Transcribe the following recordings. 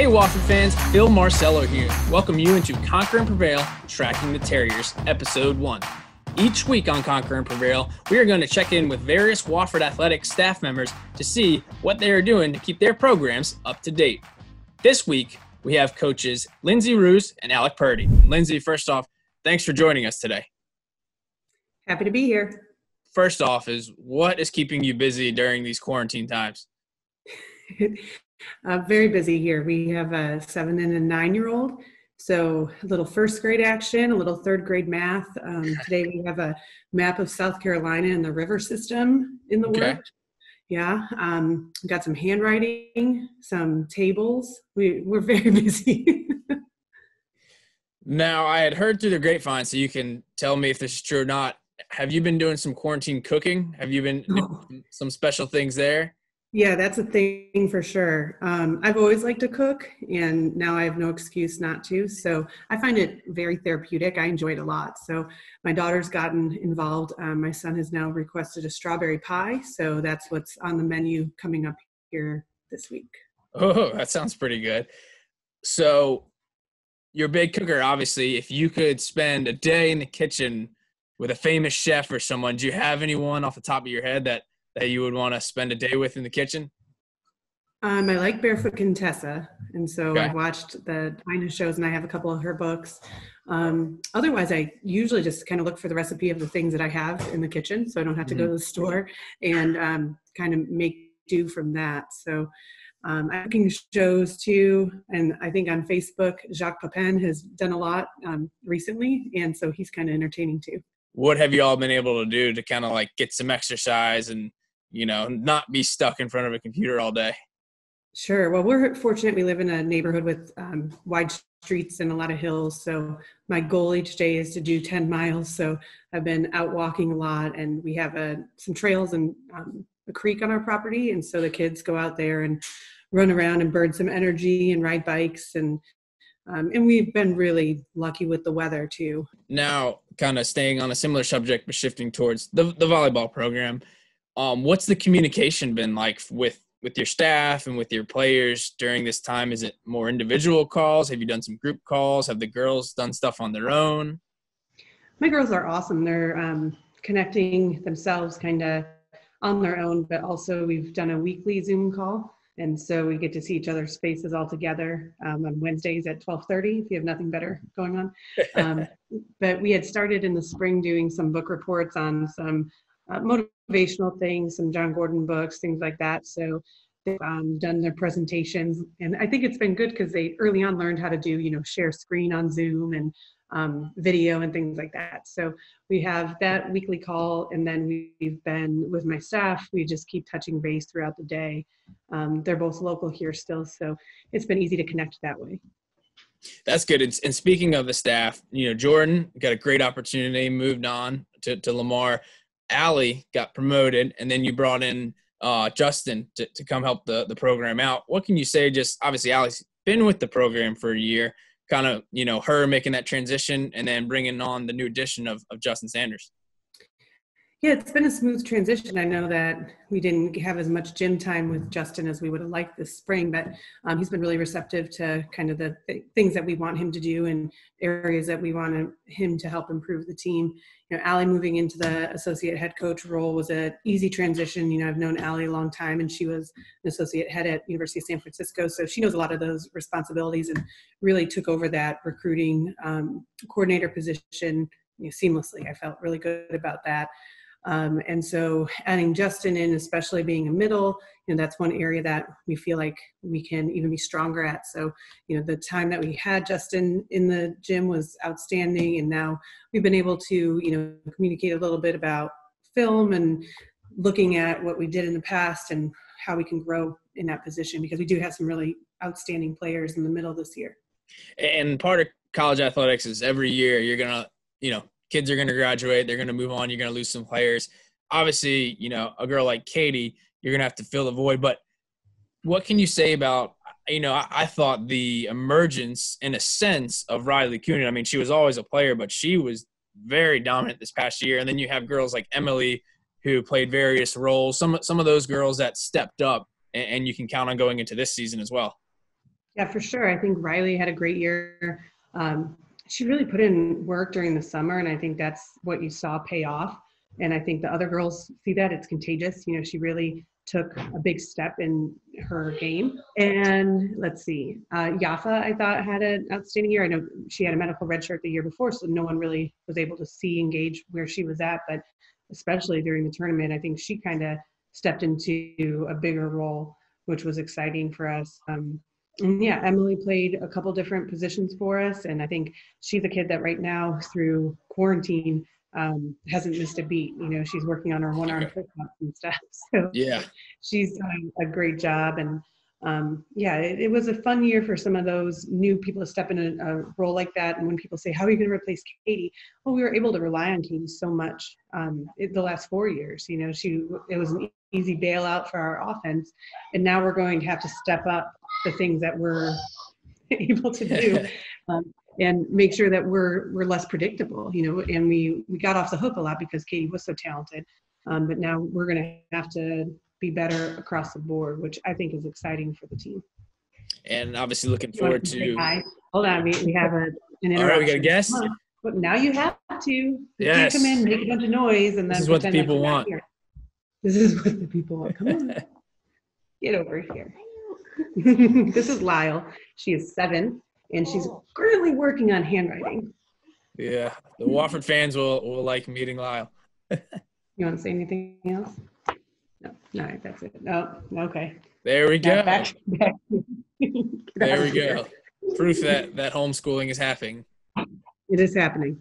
Hey, Wofford fans, Bill Marcello here. Welcome you into Conquer and Prevail Tracking the Terriers, Episode 1. Each week on Conquer and Prevail, we are going to check in with various Wofford Athletic staff members to see what they are doing to keep their programs up to date. This week, we have coaches Lynzee Roos and Alec Purdie. Lindsay, first off, thanks for joining us today. Happy to be here. First off, is what is keeping you busy during these quarantine times? uh, very busy here. We have a seven and a nine year old. So a little first grade action, a little third grade math. Um, today we have a map of South Carolina and the river system in the okay. work. Yeah, um, got some handwriting, some tables. We we're very busy. now I had heard through the grapevine, so you can tell me if this is true or not. Have you been doing some quarantine cooking? Have you been oh. some special things there? Yeah, that's a thing for sure. Um, I've always liked to cook, and now I have no excuse not to. So I find it very therapeutic. I enjoy it a lot. So my daughter's gotten involved. Um, my son has now requested a strawberry pie. So that's what's on the menu coming up here this week. Oh, that sounds pretty good. So you're a big cooker, obviously. If you could spend a day in the kitchen with a famous chef or someone, do you have anyone off the top of your head that that you would want to spend a day with in the kitchen? Um, I like Barefoot Contessa, and so okay. I've watched the Ina shows, and I have a couple of her books. Um, otherwise, I usually just kind of look for the recipe of the things that I have in the kitchen, so I don't have to mm-hmm. go to the store and um, kind of make do from that. So um, I'm looking shows too, and I think on Facebook, Jacques Pepin has done a lot um, recently, and so he's kind of entertaining too. What have you all been able to do to kind of like get some exercise and you know, not be stuck in front of a computer all day. Sure. Well, we're fortunate. We live in a neighborhood with um, wide streets and a lot of hills. So my goal each day is to do 10 miles. So I've been out walking a lot, and we have a, some trails and um, a creek on our property. And so the kids go out there and run around and burn some energy and ride bikes and um, and we've been really lucky with the weather too. Now, kind of staying on a similar subject, but shifting towards the the volleyball program um, what's the communication been like with with your staff and with your players during this time? Is it more individual calls? Have you done some group calls? Have the girls done stuff on their own? My girls are awesome. They're um, connecting themselves kind of on their own, but also we've done a weekly Zoom call. And so we get to see each other's faces all together um, on Wednesdays at 12:30. If you have nothing better going on, um, but we had started in the spring doing some book reports on some uh, motivational things, some Jon Gordon books, things like that. So they've um, done their presentations, and I think it's been good because they early on learned how to do, you know, share screen on Zoom and um, video and things like that. So we have that weekly call, and then we've been with my staff. We just keep touching base throughout the day. Um, they're both local here still, so it's been easy to connect that way. That's good. And, and speaking of the staff, you know, Jordan got a great opportunity, moved on to, to Lamar. Allie got promoted, and then you brought in uh, Justin to, to come help the, the program out. What can you say? Just obviously, Allie's been with the program for a year, kind of, you know, her making that transition and then bringing on the new addition of, of Justin Sanders. Yeah, it's been a smooth transition. I know that we didn't have as much gym time with Justin as we would have liked this spring, but um, he's been really receptive to kind of the th- things that we want him to do and areas that we want him to help improve the team. You know, Allie moving into the associate head coach role was an easy transition. You know, I've known Allie a long time, and she was an associate head at University of San Francisco, so she knows a lot of those responsibilities and really took over that recruiting um, coordinator position you know, seamlessly. I felt really good about that. Um, and so adding Justin in, especially being a middle, you know, that's one area that we feel like we can even be stronger at. So, you know, the time that we had Justin in the gym was outstanding. And now we've been able to, you know, communicate a little bit about film and looking at what we did in the past and how we can grow in that position because we do have some really outstanding players in the middle this year. And part of college athletics is every year you're going to, you know, kids are going to graduate, they're going to move on, you're going to lose some players. Obviously, you know, a girl like Katie, you're going to have to fill the void. But what can you say about, you know, I, I thought the emergence, in a sense, of Riley Coonan. I mean, she was always a player, but she was very dominant this past year. And then you have girls like Emily who played various roles. Some some of those girls that stepped up, and, and you can count on going into this season as well. Yeah, for sure. I think Riley had a great year. Um, she really put in work during the summer, and I think that's what you saw pay off. And I think the other girls see that it's contagious. You know, she really took a big step in her game. And let's see, uh, Yafa, I thought had an outstanding year. I know she had a medical red shirt the year before, so no one really was able to see engage where she was at. But especially during the tournament, I think she kind of stepped into a bigger role, which was exciting for us. Um, yeah, Emily played a couple different positions for us, and I think she's a kid that right now through quarantine um, hasn't missed a beat. You know, she's working on her one arm ups and stuff. So yeah, she's doing a great job. And um, yeah, it, it, was a fun year for some of those new people to step in a, a role like that. And when people say, "How are you going to replace Katie?" Well, we were able to rely on Katie so much um, it, the last four years. You know, she it was an easy bailout for our offense, and now we're going to have to step up the things that we're able to do. Um, and make sure that we're we're less predictable you know and we we got off the hook a lot because katie was so talented um, but now we're going to have to be better across the board which i think is exciting for the team. And obviously looking forward to, hi? hold on we, we have a an all right we got a guest. But now you have to. You yes. come in make a bunch of noise and then this is what the people want. this is what the people want. Come on. Get over here this is lyle she is seven and she's oh. currently working on handwriting. Yeah, the Wofford fans will will like meeting Lyle. you want to say anything else? No, all right, that's it. No, okay. There we go. Back, back. there we go. Proof that that homeschooling is happening. It is happening.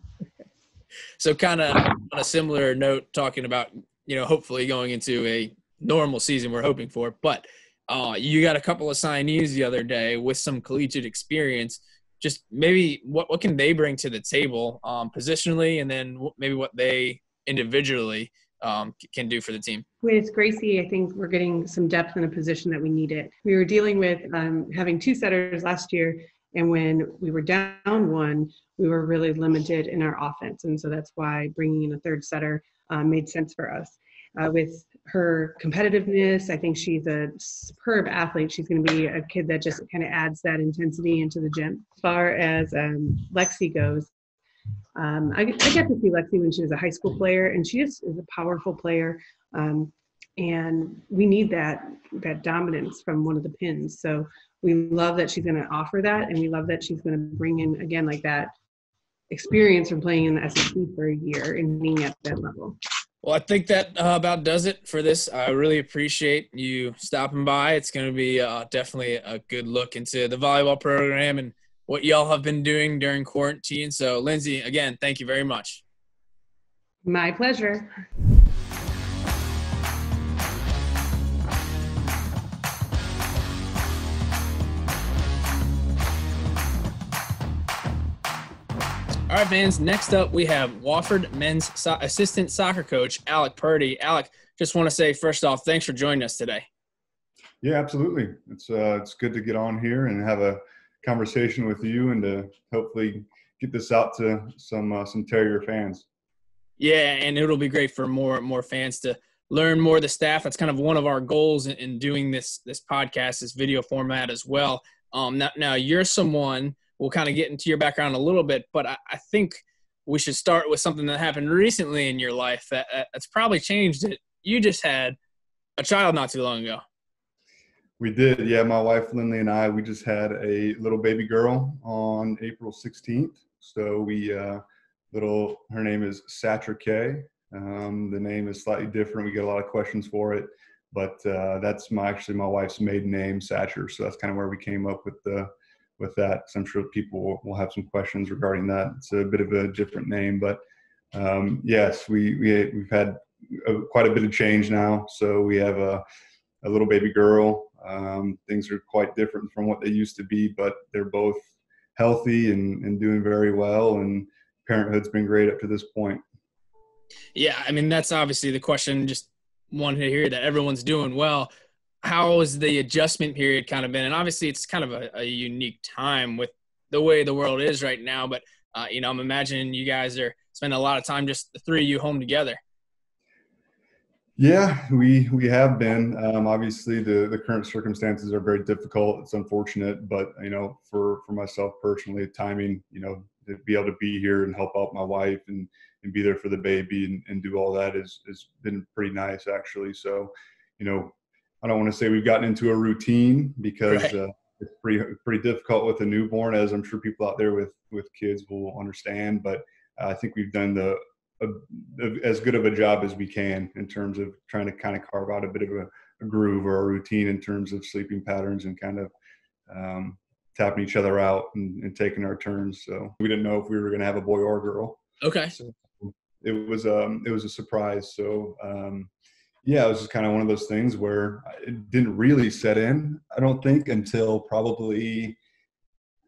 So, kind of on a similar note, talking about you know hopefully going into a normal season we're hoping for, but uh, you got a couple of signees the other day with some collegiate experience. Just maybe what what can they bring to the table um, positionally, and then maybe what they individually um, can do for the team. With Gracie, I think we're getting some depth in a position that we needed. We were dealing with um, having two setters last year, and when we were down one, we were really limited in our offense, and so that's why bringing in a third setter uh, made sense for us uh, with her competitiveness. I think she's a superb athlete. She's going to be a kid that just kind of adds that intensity into the gym. As far as um, Lexi goes, um, I, I got to see Lexi when she was a high school player, and she just is a powerful player. Um, and we need that that dominance from one of the pins. So we love that she's going to offer that, and we love that she's going to bring in again like that experience from playing in the SEC for a year and being at that level. Well, I think that uh, about does it for this. I really appreciate you stopping by. It's going to be uh, definitely a good look into the volleyball program and what y'all have been doing during quarantine. So, Lynzee, again, thank you very much. My pleasure. All right, fans. Next up, we have Wofford men's so- assistant soccer coach Alec Purdie. Alec, just want to say first off, thanks for joining us today. Yeah, absolutely. It's uh, it's good to get on here and have a conversation with you, and to hopefully get this out to some uh, some Terrier fans. Yeah, and it'll be great for more more fans to learn more of the staff. That's kind of one of our goals in, in doing this this podcast, this video format as well. Um, now, now you're someone we'll kind of get into your background a little bit, but I, I think we should start with something that happened recently in your life that, that's probably changed it. You just had a child not too long ago. We did, yeah. My wife Lindley and I, we just had a little baby girl on April 16th. So we, uh, little, her name is Satra K. Um, the name is slightly different. We get a lot of questions for it, but uh, that's my actually my wife's maiden name, Satcher. So that's kind of where we came up with the with that. I'm sure people will, have some questions regarding that. It's a bit of a different name, but um, yes, we, we we've had a, quite a bit of change now. So we have a, a little baby girl. Um, things are quite different from what they used to be, but they're both healthy and, and doing very well. And parenthood's been great up to this point. Yeah, I mean that's obviously the question. Just wanted to hear that everyone's doing well how has the adjustment period kind of been? And obviously, it's kind of a, a unique time with the way the world is right now. But uh, you know, I'm imagining you guys are spending a lot of time just the three of you home together. Yeah, we we have been. Um, obviously, the the current circumstances are very difficult. It's unfortunate, but you know, for for myself personally, timing, you know, to be able to be here and help out my wife and and be there for the baby and, and do all that is has been pretty nice actually. So, you know, I don't want to say we've gotten into a routine because right. uh, it's pretty pretty difficult with a newborn, as I'm sure people out there with with kids will understand. But I think we've done the a, a, as good of a job as we can in terms of trying to kind of carve out a bit of a, a groove or a routine in terms of sleeping patterns and kind of um, tapping each other out and, and, taking our turns. So we didn't know if we were going to have a boy or a girl. Okay. So it was um it was a surprise. So um, yeah, it was just kind of one of those things where it didn't really set in. I don't think until probably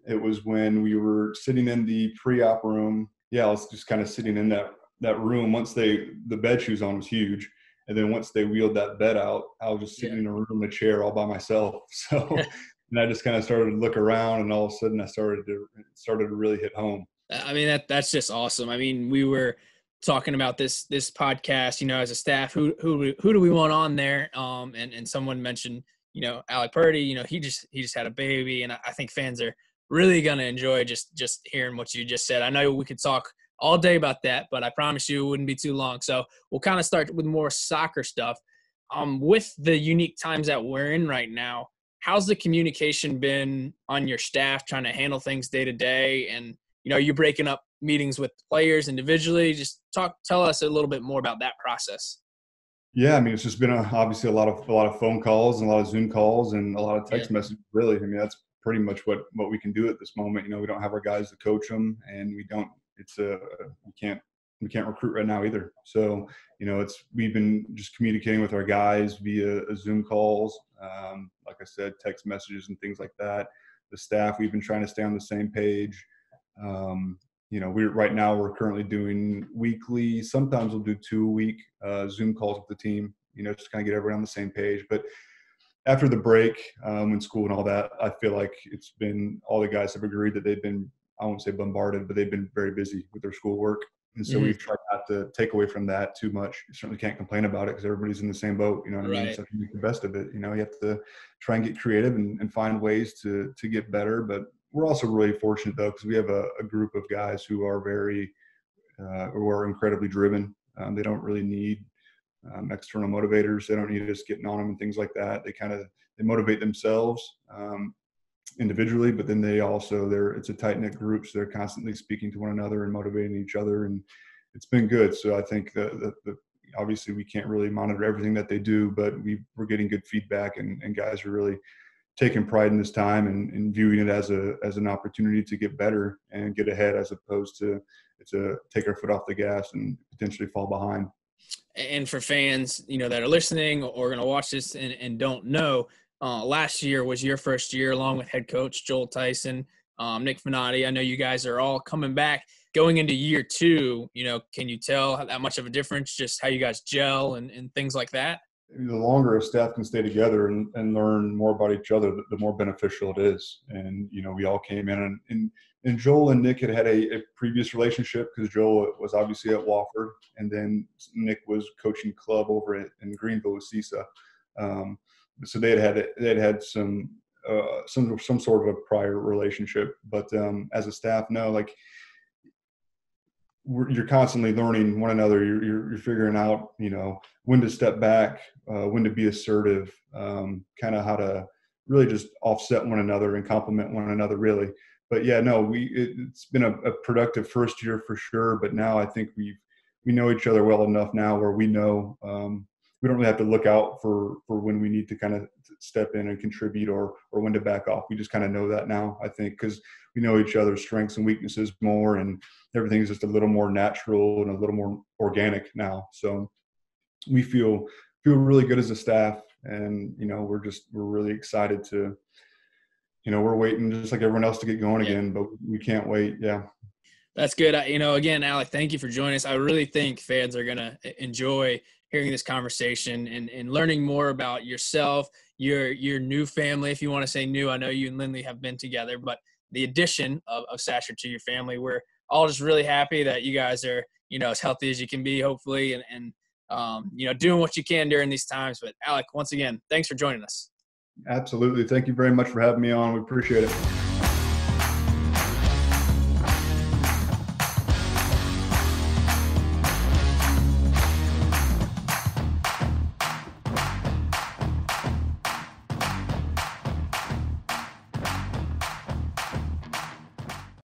it was when we were sitting in the pre-op room. Yeah, I was just kind of sitting in that that room once they the bed shoes on was huge and then once they wheeled that bed out i was just sitting yeah. in a room in a chair all by myself so and i just kind of started to look around and all of a sudden i started to started to really hit home i mean that that's just awesome i mean we were talking about this this podcast you know as a staff who who who do we want on there um and and someone mentioned you know alec purdie you know he just he just had a baby and i think fans are really to enjoy just just hearing what you just said i know we could talk all day about that, but I promise you it wouldn't be too long. So we'll kind of start with more soccer stuff. Um, with the unique times that we're in right now, how's the communication been on your staff trying to handle things day to day? And you know, you're breaking up meetings with players individually. Just talk, tell us a little bit more about that process. Yeah, I mean, it's just been a, obviously a lot of a lot of phone calls and a lot of Zoom calls and a lot of text yeah. messages. Really, I mean, that's pretty much what what we can do at this moment. You know, we don't have our guys to coach them, and we don't it's a we can't we can't recruit right now either. So you know, it's we've been just communicating with our guys via Zoom calls, um, like I said, text messages and things like that. The staff we've been trying to stay on the same page. Um, you know, we're right now we're currently doing weekly. Sometimes we'll do two a week uh, Zoom calls with the team. You know, just kind of get everyone on the same page. But after the break, um, in school and all that, I feel like it's been all the guys have agreed that they've been I won't say bombarded, but they've been very busy with their schoolwork. And so mm-hmm. we've tried not to take away from that too much. You certainly can't complain about it because everybody's in the same boat. You know what right. I mean? So you make the best of it. You know, you have to try and get creative and, and find ways to to get better. But we're also really fortunate though because we have a, a, group of guys who are very uh, who are incredibly driven. Um, they don't really need um, external motivators. They don't need us getting on them and things like that. They kind of they motivate themselves. Um, individually, but then they also they're it's a tight knit group, so they're constantly speaking to one another and motivating each other, and it's been good. So I think that the, obviously we can't really monitor everything that they do, but we we're getting good feedback, and, and guys are really taking pride in this time and, and viewing it as a as an opportunity to get better and get ahead, as opposed to to take our foot off the gas and potentially fall behind. And for fans, you know, that are listening or going to watch this and, and don't know, uh, last year was your first year, along with head coach Joel Tyson, um, Nick Finati. I know you guys are all coming back going into year two. You know, can you tell that much of a difference, just how you guys gel and, and things like that? The longer a staff can stay together and, and learn more about each other, the, the more beneficial it is. And, you know, we all came in and, and, and Joel and Nick had had a, a previous relationship because Joel was obviously at Wofford and then Nick was coaching club over at, in Greenville with CESA. Um, so they had had they had had some uh, some some sort of a prior relationship. But um, as a staff, no, like you're constantly learning one another. You're, you're, you're figuring out, you know, when to step back, uh, when to be assertive, um, kind of how to really just offset one another and complement one another, really. But yeah, no, we it, has been a, a, productive first year for sure. But now I think we've we know each other well enough now where we know um, we don't really have to look out for for when we need to kind of step in and contribute or or when to back off. We just kind of know that now, I think, because we know each other's strengths and weaknesses more, and everything's just a little more natural and a little more organic now. So we feel feel really good as a staff, and you know we're just we're really excited to, you know, we're waiting just like everyone else to get going yeah. again, but we can't wait. Yeah. That's good. You know, again, Alec, thank you for joining us. I really think fans are going to enjoy hearing this conversation and, and learning more about yourself, your your new family, if you want to say new. I know you and Lindley have been together, but the addition of, of Satcher to your family, we're all just really happy that you guys are, you know, as healthy as you can be, hopefully, and, and um, you know, doing what you can during these times. But Alec, once again, thanks for joining us. Absolutely. Thank you very much for having me on. We appreciate it.